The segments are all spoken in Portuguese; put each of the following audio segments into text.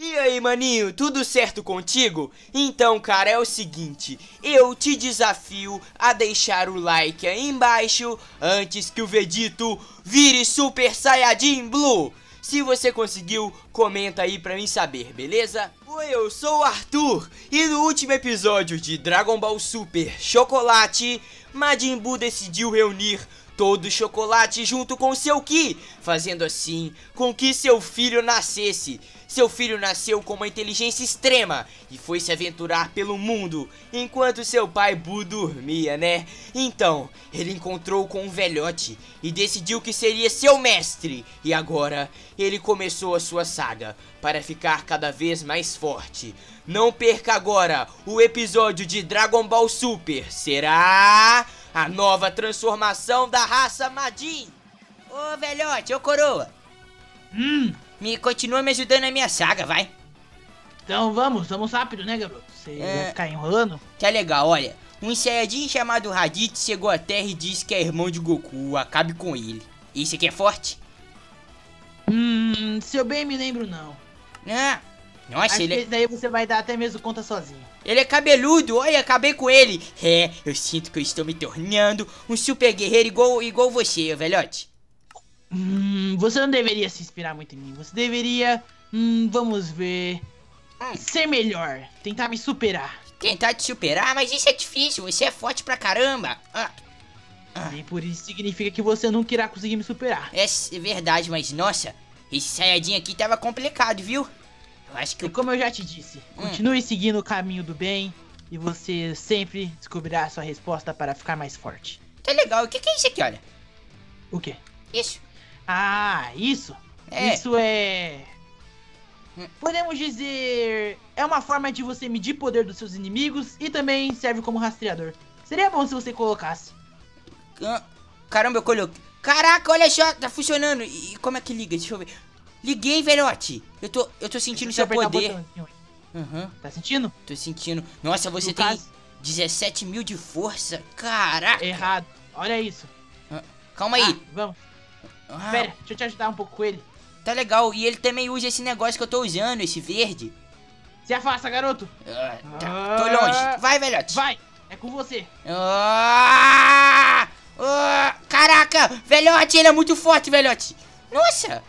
E aí, maninho, tudo certo contigo? Então, cara, é o seguinte, eu te desafio a deixar o like aí embaixo antes que o Vegito vire Super Saiyajin Blue. Se você conseguiu, comenta aí pra mim saber, beleza? Oi, eu sou o Arthur e no último episódio de Dragon Ball Super Chocolate, Majin Buu decidiu reunir todo chocolate junto com seu Ki, fazendo assim com que seu filho nascesse. Seu filho nasceu com uma inteligência extrema e foi se aventurar pelo mundo enquanto seu pai Bu dormia, né? Então, ele encontrou com um velhote e decidiu que seria seu mestre. E agora, ele começou a sua saga para ficar cada vez mais forte. Não perca agora o episódio de Dragon Ball Super. Será a nova transformação da raça Majin. Ô velhote, ô coroa. Hum, Me continua me ajudando na minha saga, vai. então vamos, vamos rápido, né, garoto? Você É. vai ficar enrolando? Que é legal, olha. Um Saiyajin chamado Raditz chegou à Terra e disse que é irmão de Goku. Acabe com ele. Isso aqui é forte? Hum, se eu bem me lembro, não. Ah, nossa, Acho ele que é, daí você vai dar até mesmo conta sozinho. Ele é cabeludo. Olha, acabei com ele. É, eu sinto que eu estou me tornando um super guerreiro igual, igual você, velhote. Hum, você não deveria se inspirar muito em mim. Você deveria, hum, vamos ver, Hum. ser melhor, tentar me superar. Tentar te superar, mas isso é difícil. Você é forte pra caramba. Ah, Ah. E por isso significa que você nunca irá conseguir me superar. é s- verdade, mas nossa, esse Saiyajin aqui tava complicado, viu? Eu acho que E como eu já te disse, Hum. continue seguindo o caminho do bem e você sempre descobrirá a sua resposta para ficar mais forte. Tá legal. O que, que é isso aqui, olha? O quê? Isso. Ah, isso? É. Isso é. Hum. Podemos dizer. É uma forma de você medir o poder dos seus inimigos e também serve como rastreador. Seria bom se você colocasse. Caramba, eu coloquei. Caraca, olha só, tá funcionando. E como é que liga? Deixa eu ver. Liguei, velhote. Eu tô, eu tô sentindo Se seu poder. Aham, Tá sentindo? tô sentindo. Nossa, você No tem caso- 17 mil de força. Caraca. Errado. Olha isso. Calma aí. Ah, vamos. Ah, Pera, deixa eu te ajudar um pouco com ele. tá legal. E ele também usa esse negócio que eu tô usando, esse verde. Se afasta, garoto. Ah, tá, tô longe. Vai, velhote. Vai, é com você. Ah! Ah! Caraca! Velhote, ele é muito forte, velhote! Nossa!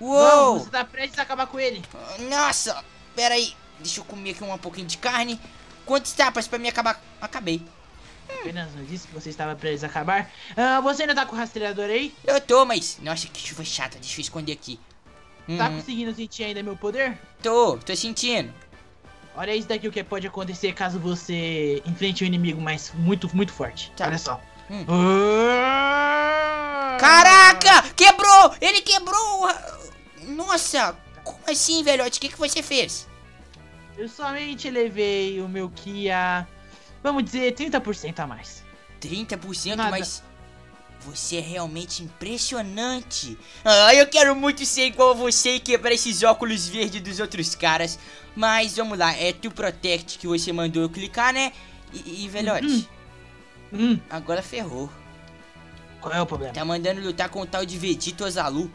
Uou! Você tá prestes a acabar com ele. Nossa! Pera aí, deixa eu comer aqui um pouquinho de carne. Quantos tapas pra mim acabar? Acabei. Apenas não disse que você estava prestes a acabar. Ah, você ainda tá com o rastreador aí? Eu tô, mas... Nossa, que chuva chata, deixa eu esconder aqui. Tá Hum, conseguindo sentir ainda meu poder? tô, tô sentindo. Olha isso daqui o que pode acontecer caso você enfrente um inimigo mais muito, muito forte. Tá. Olha só. Hum. Ah! Caraca! Quebrou! Ele quebrou! Nossa! Como assim, velhote? O que, que você fez? Eu somente elevei o meu Ki a, vamos dizer, 30% a mais. 30%, Nada. mas você é realmente impressionante. Ah, eu quero muito ser igual a você e quebrar esses óculos verdes dos outros caras. Mas vamos lá, é Tu Protect que você mandou eu clicar, né? E, e velhote, Hum, agora ferrou. qual é o problema? Tá mandando lutar com o tal de Vegito Azalu.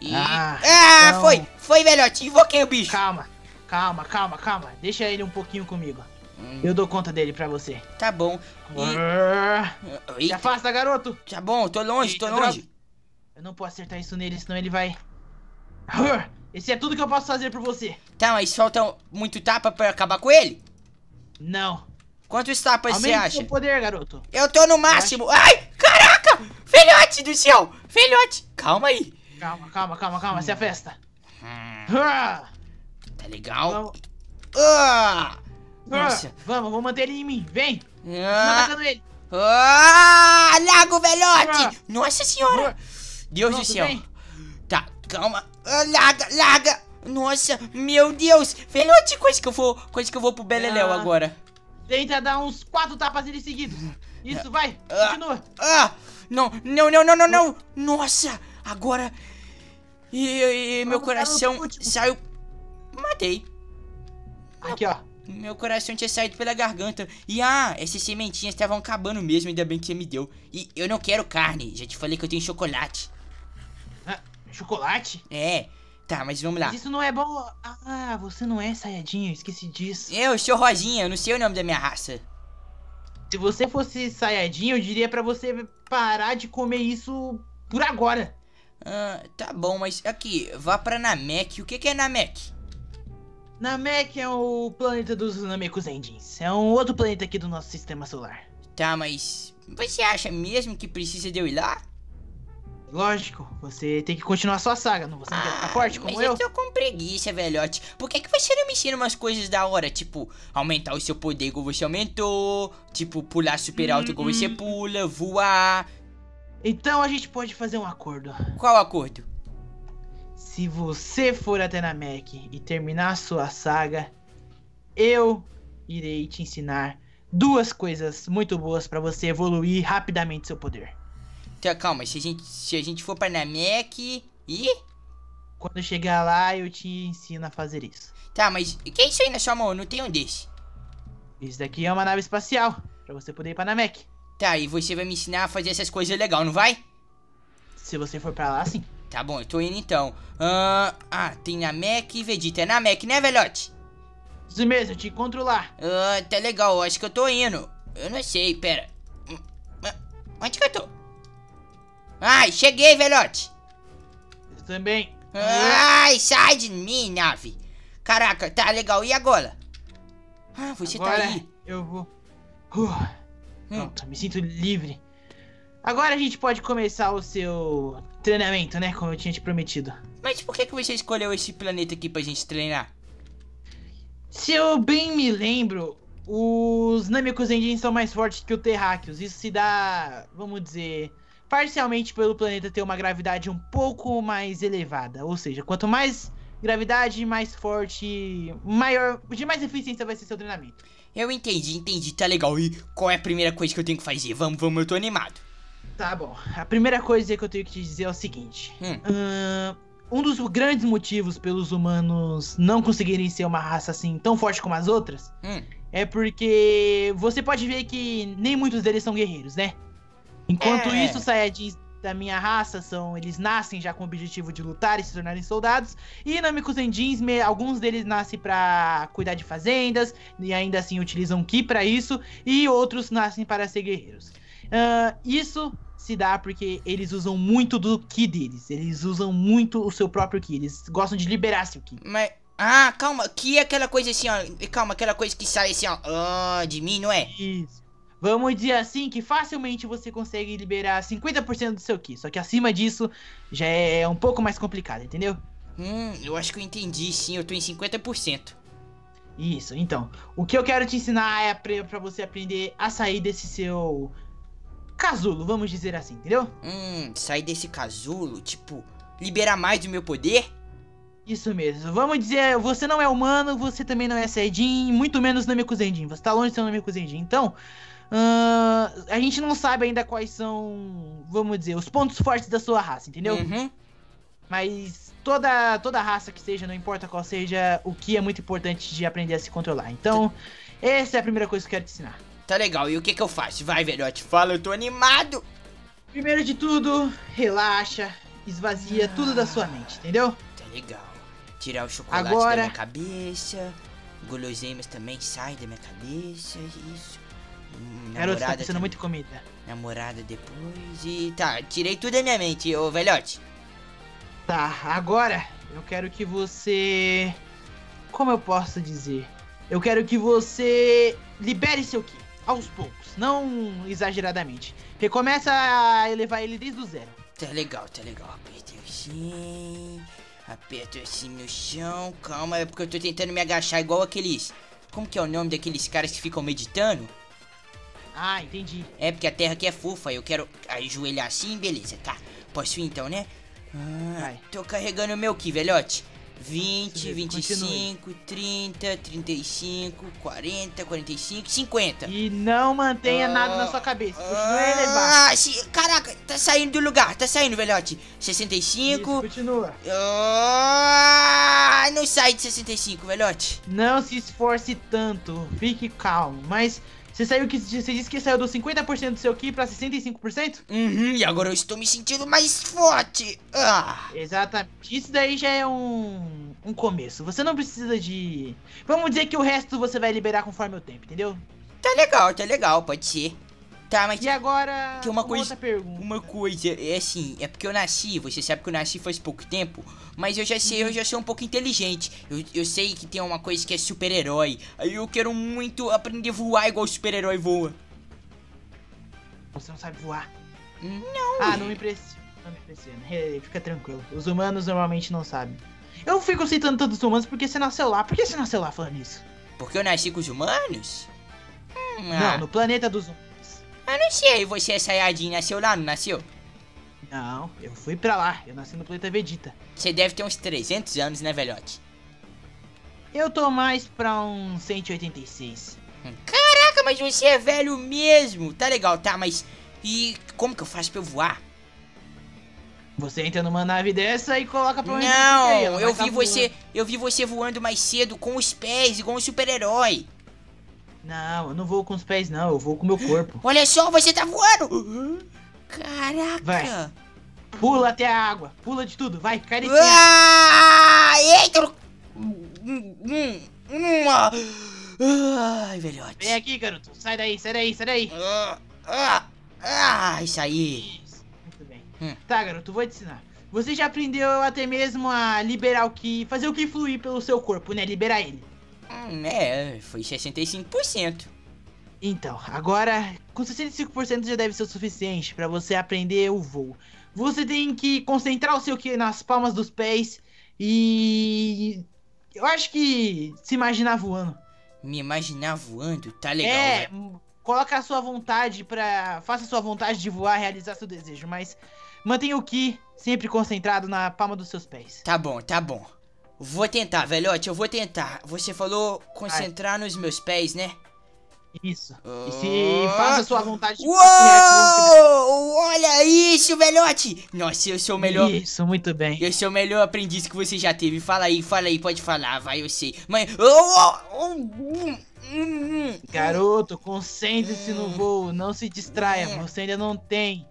E... Ah, Ah, então- foi! Foi, velhote! Invoquei o bicho! Calma, calma, calma, calma. Deixa ele um pouquinho comigo. Hum, Eu dou conta dele pra você. tá bom. E... Se afasta, garoto. tá bom, tô longe, tô longe. Eu não posso acertar isso nele, senão ele vai. Esse é tudo que eu posso fazer por você. Tá, mas falta muito tapa pra acabar com ele? Não. Quantos tapas você Aumente acha? seu poder, garoto. Eu tô no máximo. Ai, caraca! Filhote do céu! Filhote! Calma aí. Calma, calma, calma, calma. Se afasta. Hum, Ah, tá legal. vamos, Ah! ah, Nossa. vamos, vou manter ele em mim. Vem. Ah! atacando ele. Ah! Lago velhote! Ah. Nossa senhora! Deus do Pronto, céu. vem. Tá, calma. Ah, larga, larga! Nossa, meu Deus! Velhote, coisa que eu vou, coisa que eu vou pro Beleléu Ah. agora. Tenta dar uns quatro tapas nele seguidos. Isso, vai. Ah. Continua. Ah! Não, não, não, não, não, não! Nossa! Agora. E, e meu coração saiu. Matei. Aqui, ó. Meu coração tinha saído pela garganta. E ah, essas sementinhas estavam acabando mesmo, ainda bem que você me deu. E eu não quero carne, já te falei que eu tenho chocolate. Ah, chocolate? É, Tá, mas vamos lá. Mas isso não é bom. Ah, você não é Saiyajin, eu esqueci disso. Eu sou Rosinha, eu não sei o nome da minha raça. Se você fosse Saiyajin, eu diria pra você parar de comer isso por agora. Ah, tá bom, mas aqui, vá pra Namek. O que, que é Namek? Namek é o planeta dos Namekusendins. É um outro planeta aqui do nosso sistema solar. Tá, mas você acha mesmo que precisa de eu ir lá? Lógico, você tem que continuar sua saga, não? Você não quer ficar forte como mas eu? eu tô com preguiça, velhote. Por que, que você não me ensina umas coisas da hora? Tipo, aumentar o seu poder igual você aumentou. Tipo, pular super alto igual você Hum. pula, voar. Então a gente pode fazer um acordo. Qual acordo? Se você for até Namek e terminar sua saga, eu irei te ensinar duas coisas muito boas pra você evoluir rapidamente seu poder. Tá, calma, se a gente, se a gente for pra Namek. Ih! Quando chegar lá, eu te ensino a fazer isso. Tá, mas o que é isso aí na sua mão? Eu não tenho um desse. Isso daqui é uma nave espacial, pra você poder ir pra Namek. Tá, e você vai me ensinar a fazer essas coisas legais, não vai? Se você for pra lá, sim. Tá bom, eu tô indo então. Ah, ah tem Namek e Vegeta. É Namek, né, velhote? Isso mesmo, eu te encontro lá. Ah, tá legal, acho que eu tô indo. Eu não sei, pera. Onde que eu tô? Ai, cheguei, velhote. Eu também. Ai, sai de mim, nave. Caraca, tá legal. E agora? Ah, você Agora tá aí. eu vou. Uh, pronto, me sinto livre. Agora a gente pode começar o seu treinamento, né? Como eu tinha te prometido. Mas por que, que você escolheu esse planeta aqui pra gente treinar? Se eu bem me lembro, os Namekusendin são mais fortes que os Terráqueos. Isso se dá, vamos dizer, parcialmente pelo planeta ter uma gravidade um pouco mais elevada. Ou seja, quanto mais gravidade, mais forte, maior, de mais eficiência vai ser seu treinamento. Eu entendi, entendi, tá legal. E qual é a primeira coisa que eu tenho que fazer? Vamos, vamos, eu tô animado. Tá bom. A primeira coisa que eu tenho que te dizer é o seguinte. Hum. Um dos grandes motivos pelos humanos não conseguirem ser uma raça assim tão forte como as outras Hum. é porque você pode ver que nem muitos deles são guerreiros, né? Enquanto É. isso, os Saiyajins da minha raça são. Eles nascem já com o objetivo de lutar e se tornarem soldados. E Namekusendins, me- alguns deles nascem pra cuidar de fazendas e ainda assim utilizam Ki pra isso. E outros nascem para ser guerreiros. Ah, isso se dá porque eles usam muito do Ki deles. Eles usam muito o seu próprio Ki. Eles gostam de liberar seu Ki. Mas. Ah, calma, que é aquela coisa assim, ó. Calma, aquela coisa que sai assim, ó. Ah, de mim, não é? Isso. Vamos dizer assim que facilmente você consegue liberar 50% do seu Ki. Só que acima disso já é um pouco mais complicado, entendeu? Hum, eu acho que eu entendi, sim, eu tô em 50%. Isso, então. O que eu quero te ensinar é pra pra você aprender a sair desse seu casulo, vamos dizer assim, entendeu? Hum, sair desse casulo, tipo, liberar mais do meu poder? Isso mesmo. Vamos dizer, você não é humano, você também não é Saiyajin, muito menos Namekusendin. Você tá longe de ser um Namekusendin. Então, ahn, a gente não sabe ainda quais são, vamos dizer, os pontos fortes da sua raça, entendeu? Uhum. Mas toda, toda raça que seja, não importa qual seja, o que é muito importante de aprender a se controlar. Então, essa é a primeira coisa que eu quero te ensinar. Tá legal, e o que que eu faço? Vai, velhote, fala, eu tô animado. Primeiro de tudo, relaxa, esvazia tudo da sua mente, entendeu? Tá legal. Tirar o chocolate Agora- da minha cabeça. Guloseimas também saem da minha cabeça. Isso. Garoto, tá pensando também. muito comida. Namorada depois e. Tá, tirei tudo da minha mente, ô velhote. Tá, agora eu quero que você. Como eu posso dizer? Eu quero que você libere seu Ki, aos poucos, não exageradamente. Recomeça a elevar ele desde o zero. Tá legal, tá legal. Aperta assim. Aperto assim no chão. Calma, é porque eu tô tentando me agachar igual aqueles. Como que é o nome daqueles caras que ficam meditando? Ah, entendi. É porque a terra aqui é fofa, eu quero ajoelhar assim, beleza, tá. Posso ir então, né? Ah, Vai. tô carregando o meu aqui, velhote. 20, Isso mesmo, 25, 30, 35, 40, 45, 50. E não mantenha nada na sua cabeça. Continue elevar. Ah, se- caraca, tá saindo do lugar, tá saindo, velhote. 65. Isso, continua. Ah, não sai de 65, velhote. Não se esforce tanto, fique calmo, mas Você saiu que você disse que saiu dos 50% do seu Ki pra 65%? Uhum, e agora eu estou me sentindo mais forte. Ah. Exatamente. Isso daí já é um, um começo. Você não precisa de. Vamos dizer que o resto você vai liberar conforme o tempo, entendeu? Tá legal, tá legal, pode ser. Tá, mas E agora. Tem uma coisa- outra pergunta. uma coisa, é assim, é porque eu nasci, você sabe que eu nasci faz pouco tempo, mas eu já sei, eu já sou um pouco inteligente. Eu, eu sei que tem uma coisa que é super-herói. Aí eu quero muito aprender a voar igual o super-herói voa. Você não sabe voar. Não. Ah, não me impressiona. Não me impressiona. É, Fica tranquilo. Os humanos normalmente não sabem. Eu fico citando todos os humanos porque você nasceu lá. Por que você nasceu lá falando isso? Porque eu nasci com os humanos? Hum, ah, Não, no planeta dos humanos. Eu não sei, você é Sayajin, nasceu lá, não nasceu? Não, eu fui pra lá. Eu nasci no planeta Vegeta. Você deve ter uns 300 anos, né, velhote? Eu tô mais pra uns 186. Caraca, mas você é velho mesmo. Tá legal, tá, mas... E como que eu faço pra eu voar? Você entra numa nave dessa e coloca pra onde você Não, eu vi você, voando. eu vi você voando mais cedo com os pés, igual um super-herói. Não, eu não vou com os pés, não. Eu vou com o meu corpo. Olha só, você tá voando. Caraca. Vai. Pula até a água. Pula de tudo. Vai, cai nesse. Ah, eita. Ai, velhote. Vem aqui, garoto. Sai daí, sai daí, sai daí. Ah, ah, ah, isso aí. Isso, muito bem. Hum. Tá, garoto, vou te ensinar. Você já aprendeu até mesmo a liberar o que. fazer o que fluir pelo seu corpo, né? Liberar ele. Hum, é, foi 65%. Então, agora, com 65% já deve ser o suficiente pra você aprender o voo. Você tem que concentrar o seu ki nas palmas dos pés e. Eu acho que se imaginar voando. Me imaginar voando, tá legal, é, velho. m- coloca a sua vontade pra. Faça a sua vontade de voar, realizar seu desejo, mas mantenha o Ki sempre concentrado na palma dos seus pés. Tá bom, tá bom. Vou tentar, velhote, eu vou tentar. Você falou concentrar nos meus pés, né? Isso. E se faz a sua vontade de Uou! Olha isso, velhote! Nossa, eu sou o melhor. Isso, muito bem. Eu sou o melhor aprendiz que você já teve. Fala aí, fala aí, pode falar, vai, eu sei. Oh, oh, oh, hum, hum, hum. Garoto, concentre-se no voo, não se distraia, Hum. você ainda não tem,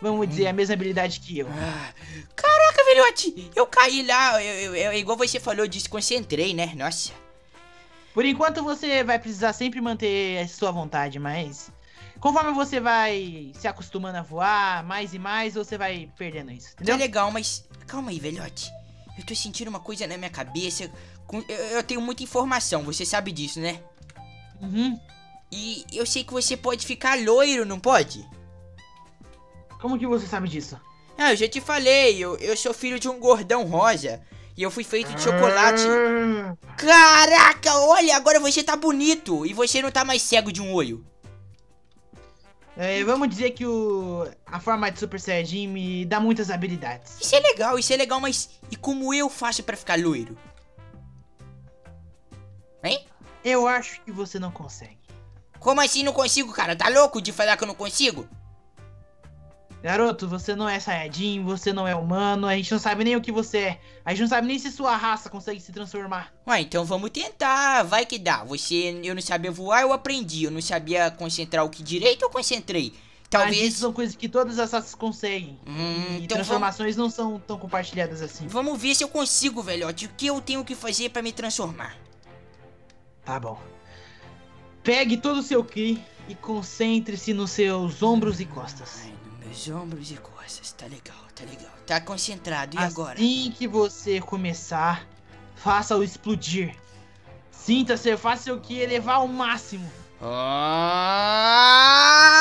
vamos dizer, a mesma habilidade que eu. Ah, Caraca, velhote! Eu caí lá, eu, eu- eu- igual você falou, eu desconcentrei, né? Nossa. Por enquanto você vai precisar sempre manter a sua vontade, mas conforme você vai se acostumando a voar mais e mais, você vai perdendo isso, Tá entendeu? legal, mas. Calma aí, velhote. Eu tô sentindo uma coisa na minha cabeça. eu tenho muita informação, você sabe disso, né? Uhum. E eu sei que você pode ficar loiro, não pode? Como que você sabe disso? Ah, eu já te falei, eu, eu sou filho de um gordão rosa. E eu fui feito de chocolate. Ah. Caraca, olha, agora você tá bonito. E você não tá mais cego de um olho. É, vamos dizer que o a forma de Super Saiyajin me dá muitas habilidades. Isso é legal, isso é legal, mas e como eu faço pra ficar loiro? Hein? Eu acho que você não consegue. Como assim não consigo, cara? Tá louco de falar que eu não consigo? Garoto, você não é Saiyajin, você não é humano, a gente não sabe nem o que você é. A gente não sabe nem se sua raça consegue se transformar. Ué, então vamos tentar, vai que dá. Você, eu não sabia voar, eu aprendi. Eu não sabia concentrar o que direito, eu concentrei. Talvez. são coisas que todas as raças conseguem. Hum, e então transformações não são tão compartilhadas assim. Vamos ver se eu consigo, velhote. O que eu tenho que fazer pra me transformar? Tá bom. Pegue todo o seu Ki e concentre-se nos seus ombros e costas. Ombros, ombros e costas. Tá legal, tá legal. Tá concentrado. E assim agora? Assim que você começar, faça-o explodir. Sinta-se, faça o que elevar ao máximo. Ah!